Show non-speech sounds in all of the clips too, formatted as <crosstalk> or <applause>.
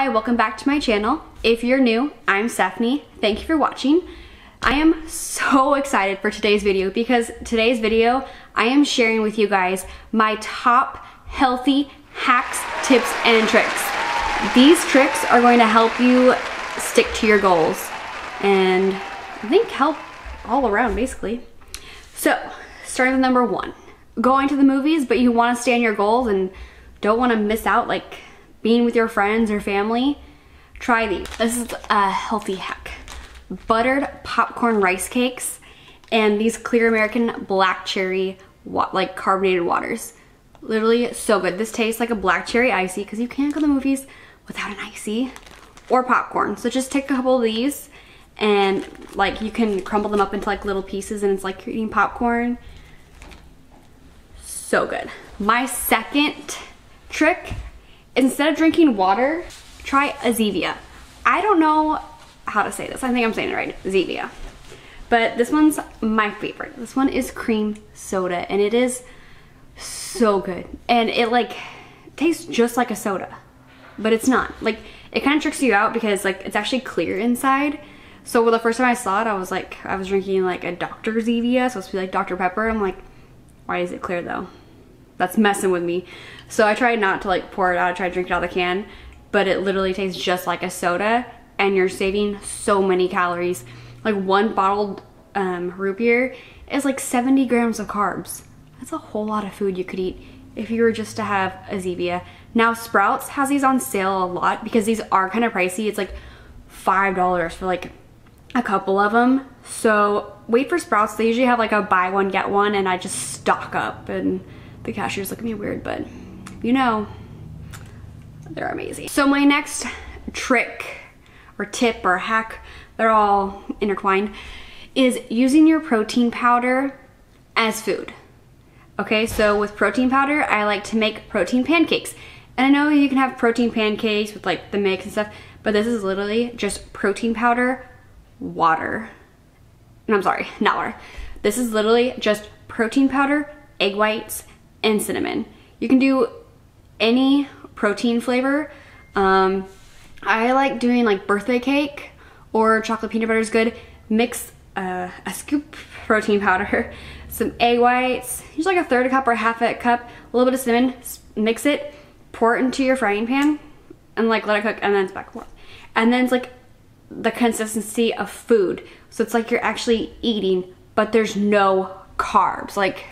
Hi, welcome back to my channel. If you're new, I'm Stephanie. Thank you for watching. I am so <laughs> excited for today's video because today's video, I am sharing with you guys my top healthy hacks, tips, and tricks. These tricks are going to help you stick to your goals and I think help all around basically. So, starting with number one, going to the movies, but you want to stay on your goals and don't want to miss out like being with your friends or family, try these. This is a healthy hack. Buttered popcorn rice cakes and these clear American black cherry like carbonated waters. Literally so good. This tastes like a black cherry ICEE because you can't go to the movies without an ICEE or popcorn. So just take a couple of these and like you can crumble them up into like little pieces and it's like you're eating popcorn. So good. My second trick instead of drinking water, try a Zevia. I don't know how to say this. I think I'm saying it right, Zevia. But this one's my favorite. This one is cream soda and it is so good. And it like tastes just like a soda, but it's not. Like it kind of tricks you out because like it's actually clear inside. So the first time I saw it, I was like, I was drinking like a Dr. Zevia, supposed to be like Dr. Pepper. I'm like, why is it clear though? That's messing with me. So I tried not to like pour it out, I tried to drink it out of the can, but it literally tastes just like a soda and you're saving so many calories. Like one bottled um, root beer is like 70 grams of carbs. That's a whole lot of food you could eat if you were just to have a Zevia. Now Sprouts has these on sale a lot because these are kind of pricey. It's like $5 for like a couple of them. So wait for Sprouts. They usually have like a buy one, get one and I just stock up and the cashiers look at me weird, but you know, they're amazing. So my next trick or tip or hack, they're all intertwined, is using your protein powder as food. Okay, so with protein powder, I like to make protein pancakes. And I know you can have protein pancakes with like the mix and stuff, but this is literally just protein powder, water. And I'm sorry, not water. This is literally just protein powder, egg whites, and cinnamon. You can do any protein flavor. Um, I like doing like birthday cake or chocolate peanut butter is good. Mix uh, a scoop <laughs> protein powder, <laughs> some egg whites, just like a third a cup or half a cup, a little bit of cinnamon, mix it, pour it into your frying pan and like let it cook and then it's back and forth. And then it's like the consistency of food. So it's like you're actually eating, but there's no carbs. Like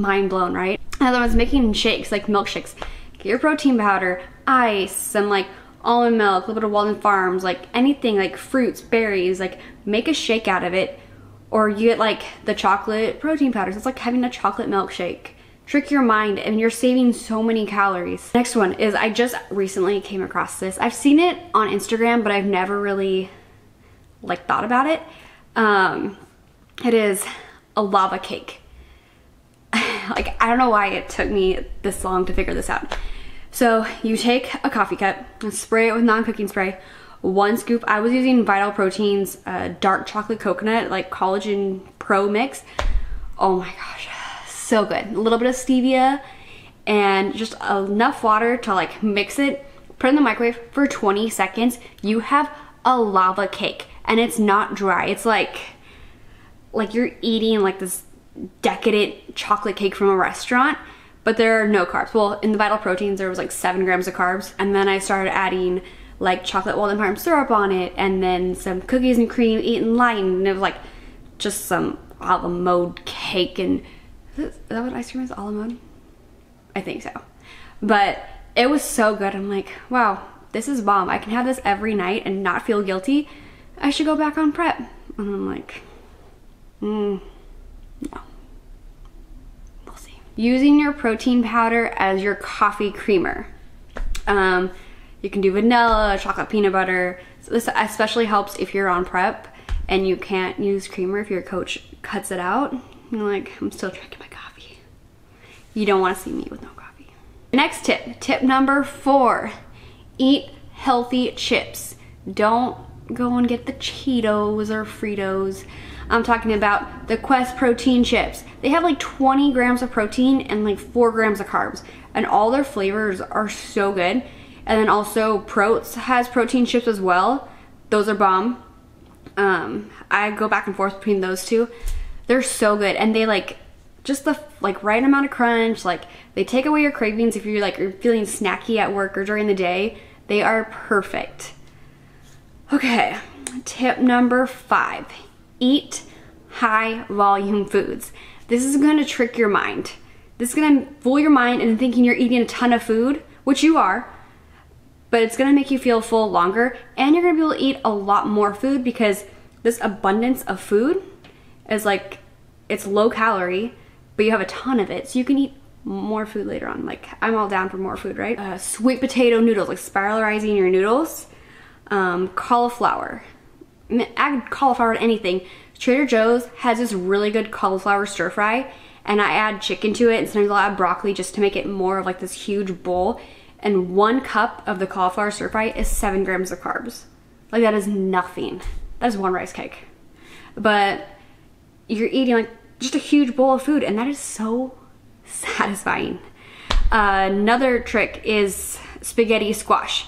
mind blown, right? Another one's making shakes, like milkshakes. Get your protein powder, ice, some like almond milk, a little bit of Walden Farms, like anything like fruits, berries, like make a shake out of it. Or you get like the chocolate protein powders. It's like having a chocolate milkshake. Trick your mind and you're saving so many calories. Next one is I just recently came across this. I've seen it on Instagram, but I've never really like thought about it. Um, it is a lava cake. <laughs> like, I don't know why it took me this long to figure this out. So you take a coffee cup spray it with non-cooking spray. One scoop, I was using Vital Proteins uh, dark chocolate coconut, like collagen pro mix. Oh my gosh, so good. A little bit of stevia and just enough water to like mix it, put it in the microwave for 20 seconds. You have a lava cake and it's not dry. It's like, like you're eating like this decadent chocolate cake from a restaurant, but there are no carbs. Well, in the Vital Proteins, there was like seven grams of carbs. And then I started adding like chocolate Walden Farm syrup on it and then some cookies and cream eaten light. And it was like just some a la mode cake. And is that what ice cream is? A la mode? I think so. But it was so good. I'm like, wow, this is bomb. I can have this every night and not feel guilty. I should go back on prep. And I'm like, hmm, no using your protein powder as your coffee creamer. Um, you can do vanilla, chocolate peanut butter. So this especially helps if you're on prep and you can't use creamer if your coach cuts it out. You're like, I'm still drinking my coffee. You don't want to see me with no coffee. Next tip, tip number four, eat healthy chips. Don't go and get the Cheetos or Fritos. I'm talking about the Quest protein chips. They have like 20 grams of protein and like 4 grams of carbs. And all their flavors are so good. And then also Protes has protein chips as well. Those are bomb. Um, I go back and forth between those two. They're so good and they like just the like right amount of crunch. Like they take away your cravings if you're like you're feeling snacky at work or during the day. They are perfect. Okay, tip number five eat high volume foods. This is gonna trick your mind. This is gonna fool your mind into thinking you're eating a ton of food, which you are, but it's gonna make you feel full longer and you're gonna be able to eat a lot more food because this abundance of food is like, it's low calorie, but you have a ton of it. So you can eat more food later on. Like, I'm all down for more food, right? Uh, sweet potato noodles, like spiralizing your noodles. Um, cauliflower. Add cauliflower to anything. Trader Joe's has this really good cauliflower stir fry, and I add chicken to it, and sometimes I'll add broccoli just to make it more of like this huge bowl. And one cup of the cauliflower stir fry is seven grams of carbs. Like, that is nothing. That is one rice cake. But you're eating like just a huge bowl of food, and that is so <laughs> satisfying. Another trick is spaghetti squash.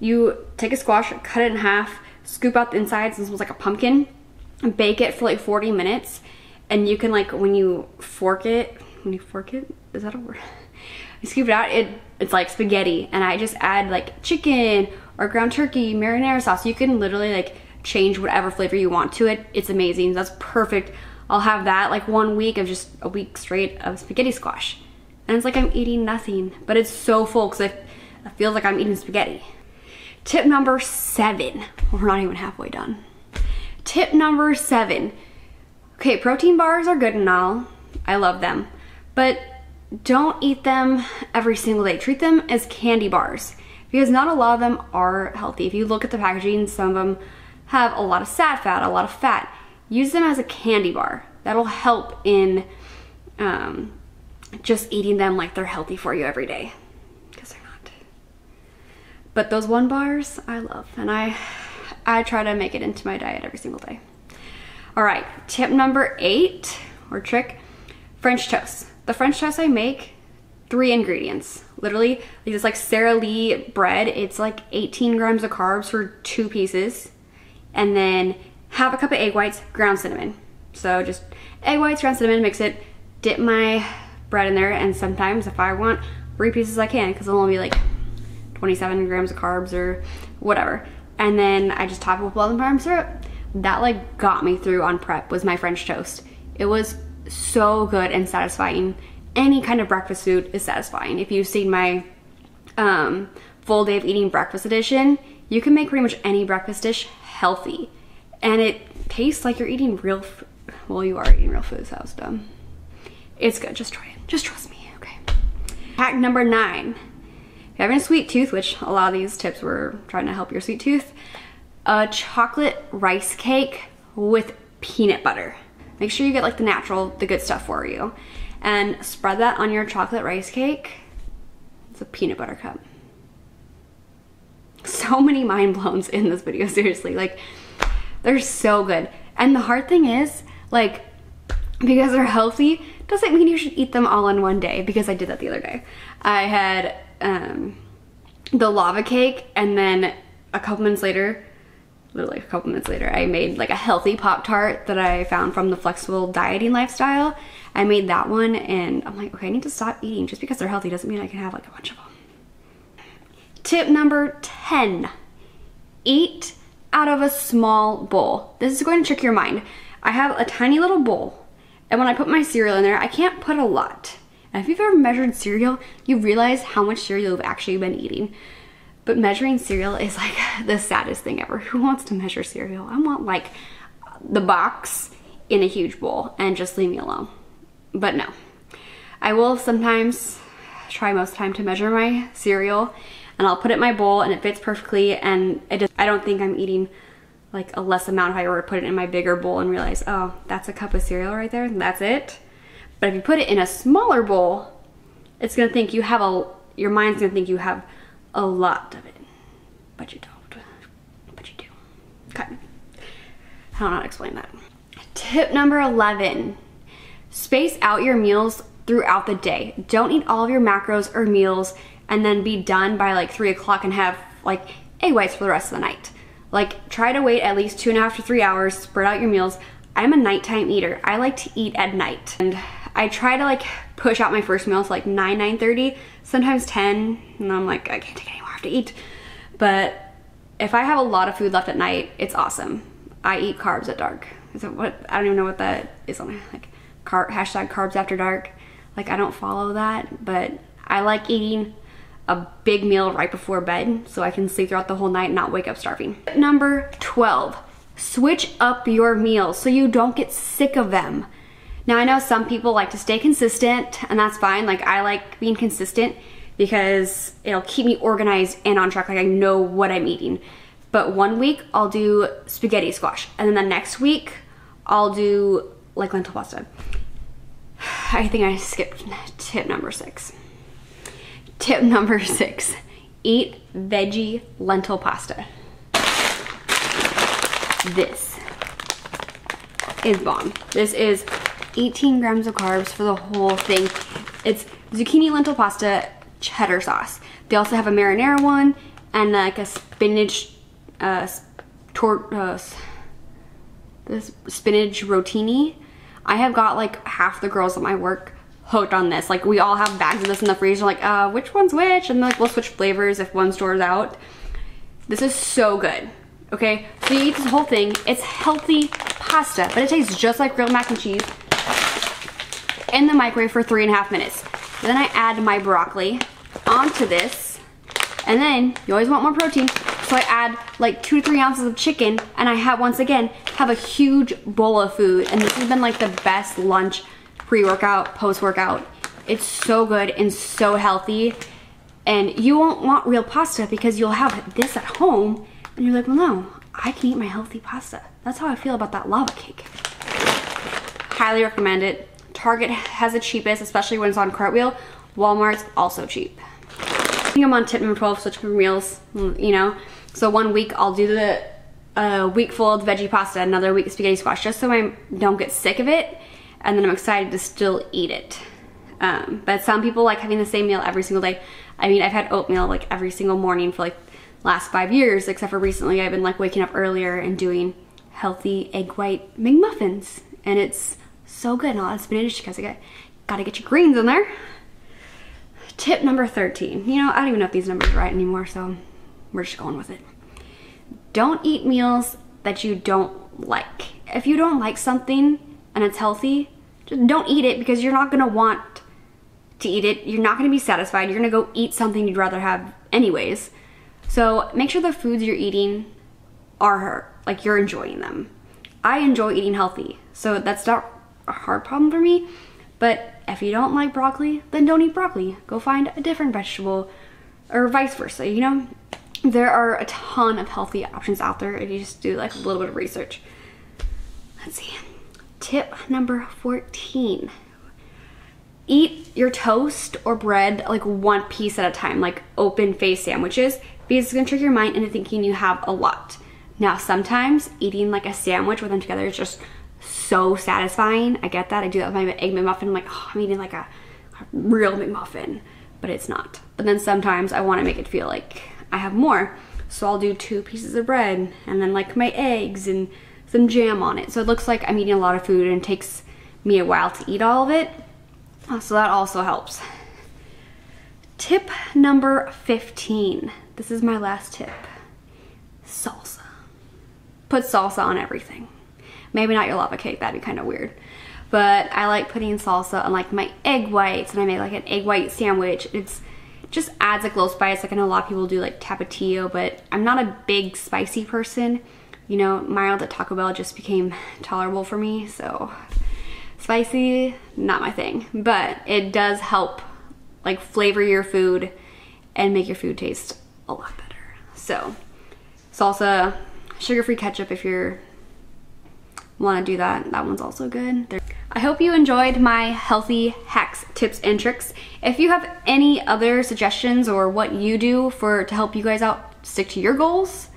You take a squash, cut it in half, scoop out the insides, this was like a pumpkin, bake it for like 40 minutes, and you can like, when you fork it, when you fork it, is that a word? <laughs> You scoop it out, it it's like spaghetti, and I just add like chicken or ground turkey, marinara sauce. You can literally like change whatever flavor you want to it. It's amazing. That's perfect I'll have that like one week of just a week straight of spaghetti squash. And it's like I'm eating nothing, but it's so full because I, I feel like I'm eating spaghetti. Tip number seven. We're not even halfway done. Tip number seven. Okay, protein bars are good and all. I love them. But don't eat them every single day. Treat them as candy bars because not a lot of them are healthy. If you look at the packaging, some of them have a lot of sat fat, a lot of fat use them as a candy bar. That'll help in um, just eating them like they're healthy for you every day. But those one bars, I love. And I, I try to make it into my diet every single day. All right, tip number eight, or trick, French toast. The French toast I make, three ingredients. Literally, it's like Sara Lee bread. It's like 18 grams of carbs for two pieces. And then half a cup of egg whites, ground cinnamon. So just egg whites, ground cinnamon, mix it, dip my bread in there, and sometimes if I want three pieces I can, because it'll only be like 27 grams of carbs or whatever. And then I just top it with Walden Farm syrup. That like got me through on prep was my French toast. It was so good and satisfying. Any kind of breakfast food is satisfying. If you've seen my um, full day of eating breakfast edition, you can make pretty much any breakfast dish healthy and it tastes like you're eating real. Well, you are eating real food, so that was dumb. It's good, just try it. Just trust me, okay. Hack number nine. Having a sweet tooth, which a lot of these tips were trying to help your sweet tooth, a chocolate rice cake with peanut butter. Make sure you get like the natural, the good stuff for you. And spread that on your chocolate rice cake. It's a peanut butter cup. So <laughs> many mind blowns in this video, seriously. Like, they're so good. And the hard thing is, like, because they're healthy, doesn't mean you should eat them all in one day because I did that the other day. I had um, the lava cake and then a couple minutes later, literally a couple minutes later, I made like a healthy Pop-Tart that I found from the flexible dieting lifestyle. I made that one and I'm like, okay, I need to stop eating. Just because they're healthy doesn't mean I can have like a bunch of them. Tip number 10, eat out of a small bowl. This is going to trick your mind. I have a tiny little bowl, and when I put my cereal in there, I can't put a lot. And if you've ever measured cereal, you realize how much cereal you've actually been eating. But measuring cereal is like <laughs> the saddest thing ever. Who wants to measure cereal? I want like the box in a huge bowl and just leave me alone. But no. I will sometimes try most time to measure my cereal and I'll put it in my bowl and it fits perfectly and it just, I don't think I'm eating like a less amount if I were to put it in my bigger bowl and realize, oh, that's a cup of cereal right there, that's it. But if you put it in a smaller bowl, it's gonna think you have a, your mind's gonna think you have a lot of it, but you don't, but you do. Okay, I don't know how to explain that. Tip number 11, space out your meals throughout the day. Don't eat all of your macros or meals and then be done by like three o'clock and have like egg whites for the rest of the night. Like try to wait at least two and a half to three hours, spread out your meals. I'm a nighttime eater. I like to eat at night. And I try to like push out my first meal to like 9, 9.30, sometimes 10, and I'm like, I can't take any more, I have to eat. But if I have a lot of food left at night, it's awesome. I eat carbs at dark. Is it what? I don't even know what that is on like car, hashtag carbs after dark. Like I don't follow that, but I like eating a big meal right before bed so I can sleep throughout the whole night and not wake up starving. Number 12, switch up your meals so you don't get sick of them. Now I know some people like to stay consistent and that's fine. Like I like being consistent because it'll keep me organized and on track. Like I know what I'm eating. But one week I'll do spaghetti squash and then the next week I'll do like lentil pasta. <sighs> I think I skipped <laughs> tip number six. Tip <laughs> number six, eat veggie lentil pasta. This is bomb. This is 18 grams of carbs for the whole thing. It's zucchini lentil pasta cheddar sauce. They also have a marinara one and like a spinach uh, uh, this spinach rotini. I have got like half the girls at my work hooked on this. Like we all have bags of this in the freezer like uh, which one's which? And like we'll switch flavors if one store's out. This is so good. Okay, so you eat this whole thing. It's healthy pasta, but it tastes just like grilled mac and cheese in the microwave for three and a half minutes. Then I add my broccoli onto this, and then you always want more protein, so I add like two to three ounces of chicken, and I have, once again, have a huge bowl of food, and this has been like the best lunch, pre-workout, post-workout. It's so good and so healthy, and you won't want real pasta because you'll have this at home, and you're like, well, no, I can eat my healthy pasta. That's how I feel about that lava cake. Highly recommend it. Target has the cheapest, especially when it's on Cartwheel. Walmart's also cheap. I think I'm on tip number 12, switch for meals, you know. So one week I'll do the uh, week full of veggie pasta, another week spaghetti squash, just so I don't get sick of it. And then I'm excited to still eat it. Um, but some people like having the same meal every single day. I mean, I've had oatmeal like every single morning for like last five years, except for recently I've been like waking up earlier and doing healthy egg white McMuffins. And it's so good and a lot of spinach because I got, gotta get your greens in there. Tip number 13. You know, I don't even know if these numbers are right anymore, so we're just going with it. Don't eat meals that you don't like. If you don't like something and it's healthy, just don't eat it because you're not gonna want to eat it. You're not gonna be satisfied. You're gonna go eat something you'd rather have anyways. So make sure the foods you're eating are her, like you're enjoying them. I enjoy eating healthy, so that's not a hard problem for me. But if you don't like broccoli, then don't eat broccoli. Go find a different vegetable or vice versa, you know? There are a ton of healthy options out there if you just do like a little bit of research. Let's see. Tip number 14. Eat your toast or bread like one piece at a time, like open face sandwiches because it's gonna trick your mind into thinking you have a lot. Now, sometimes eating like a sandwich with them together is just so satisfying. I get that. I do that with my egg McMuffin. I'm like, oh, I'm eating like a, a real McMuffin, but it's not. But then sometimes I wanna make it feel like I have more. So I'll do two pieces of bread and then like my eggs and some jam on it. So it looks like I'm eating a lot of food and it takes me a while to eat all of it. Uh, so that also helps. Tip number 15. This is my last tip. Salsa. Put salsa on everything. Maybe not your lava cake, that'd be kind of weird. But I like putting salsa on like my egg whites and I make like an egg white sandwich. It's just adds a little spice. Like I know a lot of people do like tapatio, but I'm not a big spicy person. You know, mild at Taco Bell just became tolerable for me, so spicy, not my thing. But it does help like flavor your food and make your food taste a lot better. So salsa, sugar-free ketchup if you're want to do that, that one's also good. I hope you enjoyed my healthy hacks, tips, and tricks. If you have any other suggestions or what you do for to help you guys out stick to your goals,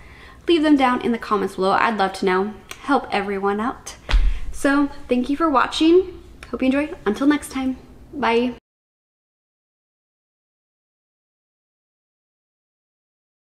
leave them down in the comments below. I'd love to know. Help everyone out. So thank you for watching. Hope you enjoyed. Until next time, bye.